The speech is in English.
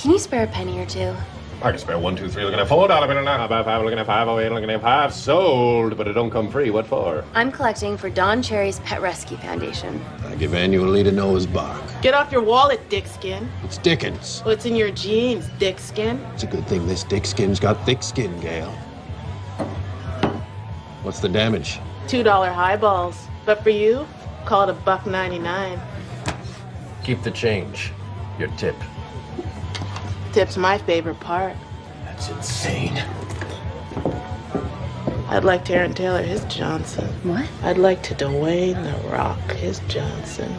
Can you spare a penny or two? I can spare one, two, three, looking at four dollar bill and a half, five, five, looking at five, oh eight, looking at five, sold, but it don't come free. What for? I'm collecting for Don Cherry's Pet Rescue Foundation. I give annually to Noah's Bark. Get off your wallet, Dickskin. It's Dickens. What's in your jeans, Dickskin? It's a good thing this Dickskin's got thick skin, Gail. What's the damage? Two dollar highballs. But for you, call it a buck ninety nine. Keep the change. Your tip. Tip's my favorite part. That's insane. I'd like Taryn Taylor his Johnson. What? I'd like to Dwayne the Rock his Johnson.